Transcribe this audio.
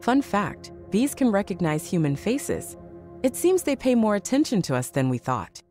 Fun fact bees can recognize human faces. It seems they pay more attention to us than we thought.